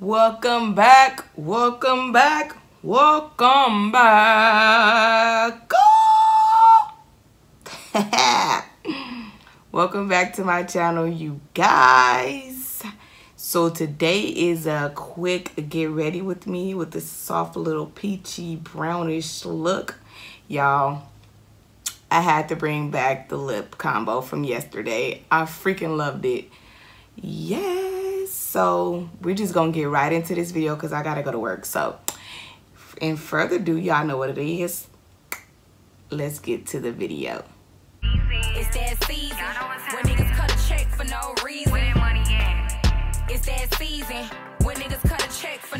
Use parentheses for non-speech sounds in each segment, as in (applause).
Welcome back, welcome back, welcome back. (laughs) welcome back to my channel, you guys. So today is a quick get ready with me with this soft little peachy brownish look. Y'all, I had to bring back the lip combo from yesterday. I freaking loved it. Yes. So we're just to get right into this video because I got to go to work. So in further ado, y'all know what it is. Let's get to the video. It's that season when niggas cut a check for no reason. It's that season when niggas cut a check for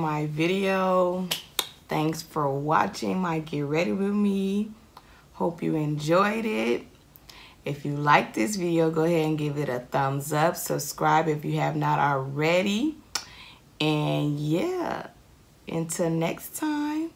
my video. Thanks for watching my Get Ready With Me. Hope you enjoyed it. If you like this video, go ahead and give it a thumbs up. Subscribe if you have not already. And yeah, until next time.